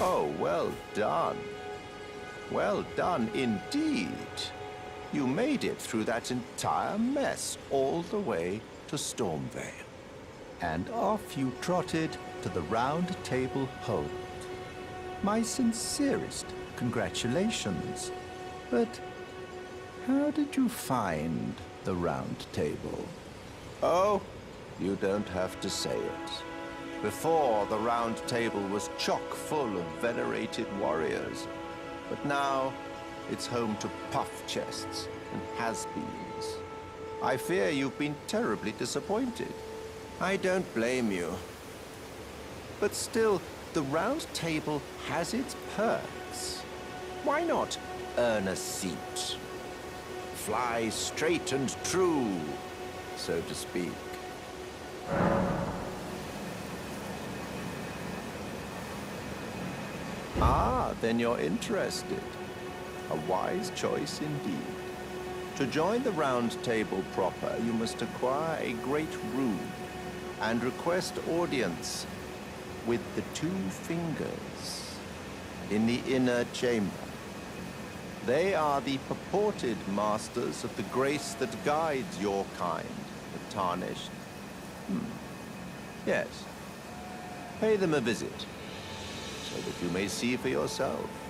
Oh, well done. Well done indeed. You made it through that entire mess all the way to Stormveil. And off you trotted to the Round Table Hold. My sincerest congratulations. But how did you find the Round Table? Oh, you don't have to say it. Before, the Round Table was chock full of venerated warriors. But now, it's home to puff chests and has-beens. I fear you've been terribly disappointed. I don't blame you. But still, the Round Table has its perks. Why not earn a seat? Fly straight and true, so to speak. Ah, then you're interested. A wise choice indeed. To join the round table proper, you must acquire a great rune and request audience with the two fingers in the inner chamber. They are the purported masters of the grace that guides your kind, the tarnished. Hmm. Yes. Pay them a visit, that you may see for yourself.